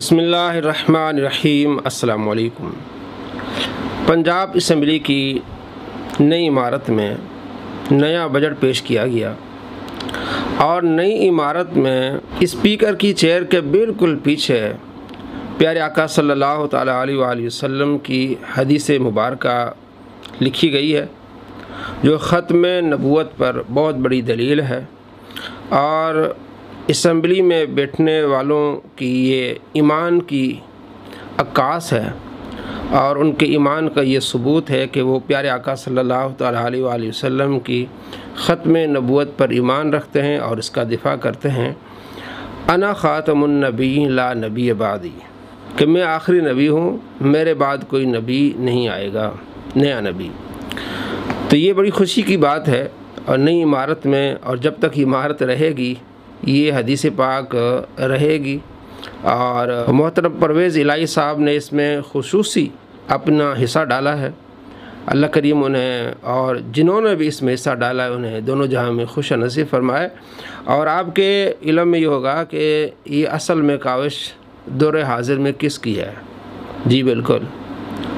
بسم اللہ الرحمن الرحیم، السلام علیکم۔ پنجاب اسمبلی کی نئی عمارت میں نیا بجٹ پیش کیا گیا اور نئی عمارت میں اسپیکر کی چیئر کے بالکل پیچھے پیارے آقا صلی اللہ تعالیٰ علیہ وآلہ وسلم کی حدیث مبارکہ لکھی گئی ہے، جو ختم نبوت پر بہت بڑی دلیل ہے اور اسمبلی میں بیٹھنے والوں کی یہ ایمان کی عکاس ہے اور ان کے ایمان کا یہ ثبوت ہے کہ وہ پیارے آقا صلی اللہ تعالیٰ علیہ وآلہ وسلم کی ختم نبوت پر ایمان رکھتے ہیں اور اس کا دفاع کرتے ہیں۔ انا خاتم النبی لا نبی بعدی، کہ میں آخری نبی ہوں، میرے بعد کوئی نبی نہیں آئے گا، نیا نبی۔ تو یہ بڑی خوشی کی بات ہے اور نئی عمارت میں اور جب تک عمارت رہے گی یہ حدیث پاک رہے گی۔ اور محترم پرویز الہی صاحب نے اس میں خصوصی اپنا حصہ ڈالا ہے۔ اللہ کریم انہیں اور جنہوں نے بھی اس میں حصہ ڈالا ہے، انہیں دونوں جہاں میں خوش نصیب فرمائے۔ اور آپ کے علم میں یہ ہوگا کہ یہ اصل میں کاوش دور حاضر میں کس کی ہے۔ جی بالکل۔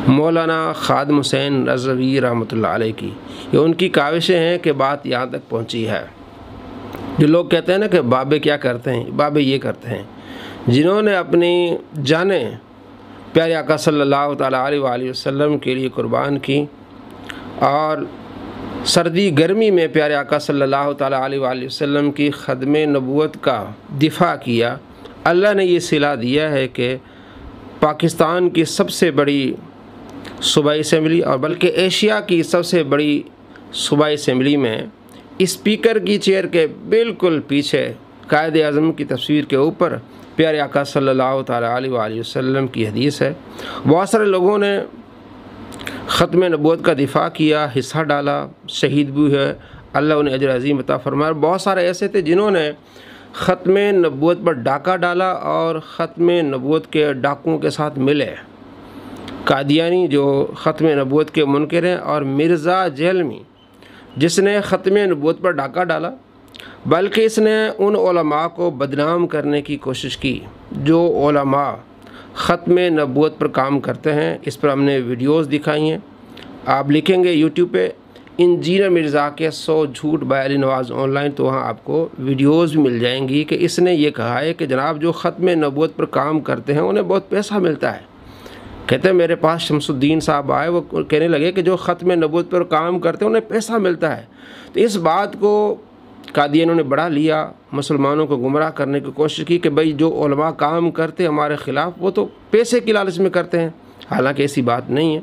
مولانا خادم حسین رضوی رحمۃ اللہ علیہ کی۔ یہ ان کی کاوشیں ہیں کہ بات یہاں تک پہنچی ہے۔ جو لوگ کہتے ہیں نا کہ بابے کیا کرتے ہیں؟ بابے یہ کرتے ہیں۔ جنہوں نے اپنی جانیں پیارے آقا صلی اللہ تعالیٰ علیہ وآلہ وسلم کے لیے قربان کی اور سردی گرمی میں پیارے آقا صلی اللہ تعالیٰ علیہ وآلہ وسلم کی خدم نبوت کا دفاع کیا، اللہ نے یہ صلاح دیا ہے کہ پاکستان کی سب سے بڑی صوبائی اسمبلی اور بلکہ ایشیا کی سب سے بڑی صوبائی اسمبلی میں اسپیکر کی چیئر کے بالکل پیچھے قائد اعظم کی تصویر کے اوپر پیارے آقا صلی اللہ تعالیٰ علیہ وآلہ وسلم کی حدیث ہے۔ بہت سارے لوگوں نے ختم نبوت کا دفاع کیا، حصہ ڈالا، شہید بھی ہے اللہ انہیں اجر عظیم عطا فرمایا بہت سارے ایسے تھے جنہوں نے ختم نبوت پر ڈاکہ ڈالا اور ختم نبوت کے ڈاکوں کے ساتھ ملے۔ قادیانی جو ختم نبوت کے منکر ہیں اور مرزا جیلمی جس نے ختم نبوت پر ڈاکہ ڈالا، بلکہ اس نے ان علماء کو بدنام کرنے کی کوشش کی، جو علماء ختم نبوت پر کام کرتے ہیں۔ اس پر ہم نے ویڈیوز دکھائی ہیں۔ آپ لکھیں گے یوٹیوب پہ، انجینئر مرزا کے سو جھوٹ بیلی نواز آن لائن تو وہاں آپ کو ویڈیوز بھی مل جائیں گی کہ اس نے یہ کہا ہے کہ جناب جو ختم نبوت پر کام کرتے ہیں، انہیں بہت پیسہ ملتا ہے۔ کہتے ہیں میرے پاس شمس الدین صاحب آئے، وہ کہنے لگے کہ جو ختم نبوت پر کام کرتے ہیں، انہیں پیسہ ملتا ہے۔ تو اس بات کو قادیانوں نے بڑھا لیا، مسلمانوں کو گمراہ کرنے کی کوشش کی کہ بھئی جو علماء کام کرتے ہمارے خلاف، وہ تو پیسے کی لالچ میں کرتے ہیں۔ حالانکہ ایسی بات نہیں ہے۔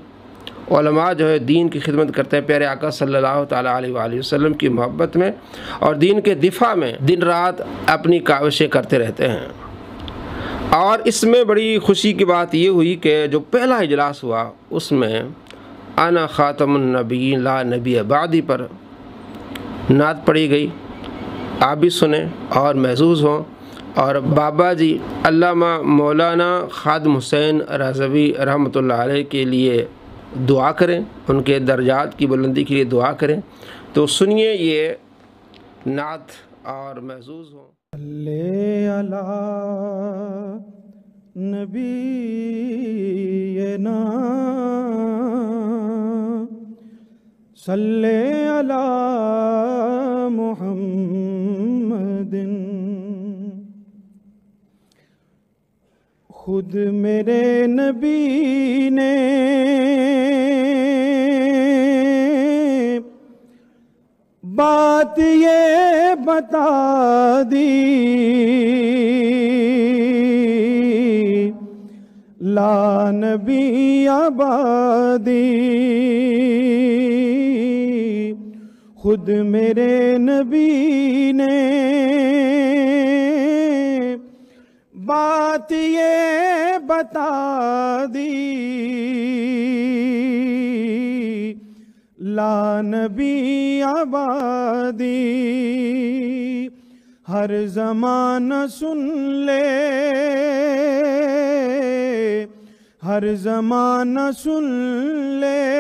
علماء جو ہے دین کی خدمت کرتے ہیں، پیارے آقا صلی اللہ تعالیٰ علیہ وآلہ وسلم کی محبت میں اور دین کے دفاع میں دن رات اپنی کاوشیں کرتے رہتے ہیں۔ اور اس میں بڑی خوشی کی بات یہ ہوئی کہ جو پہلا اجلاس ہوا، اس میں انا خاتم النبی لا نبی بعدی پر نعت پڑھی گئی۔ آپ بھی سنیں اور محظوظ ہوں۔ اور بابا جی علامہ مولانا خادم حسین رضوی رحمۃ اللہ علیہ کے لیے دعا کریں، ان کے درجات کی بلندی کے لیے دعا کریں۔ تو سنیے یہ نعت اور محظوظ ہوں۔ نبی صلی علی محمد خود میرے نبی نے بات یہ بتا دی۔ لا نبی آبادی۔ خود میرے نبی نے بات یہ بتا دی۔ لا نبی آبادی۔ ہر زمانہ سن لے۔ ہر زمانہ سن لے۔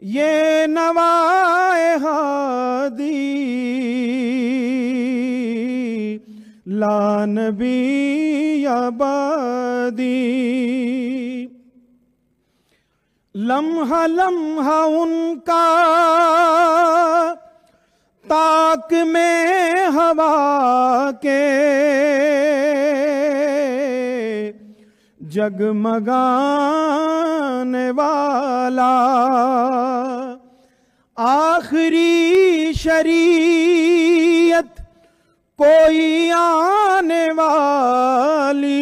یہ نوائے ہادی۔ لا نبی آبادی۔ لمحہ لمحہ ان کا تاک میں ہوا کے جگمگانے والا آخری شریعت کوئی آنے والی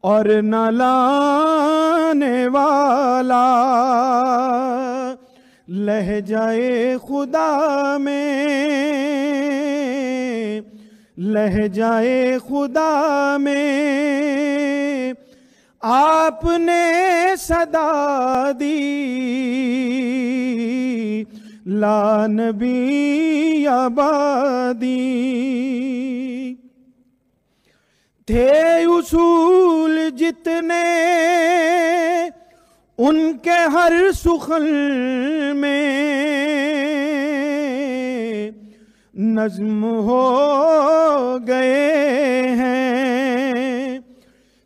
اور نہ لانے والا۔ لہ جائے خدا میں، لہ جائے خدا میں۔ آپ نے صدا دی، لا نبی آبادی۔ تھے اصول جتنے، ان کے ہر سخن میں نظم ہو گئے ہیں۔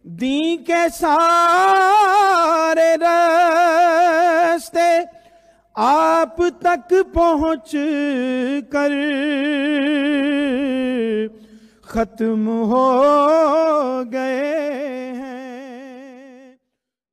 دی کے سارے رستے آپ تک پہنچ کر ختم ہو گئے۔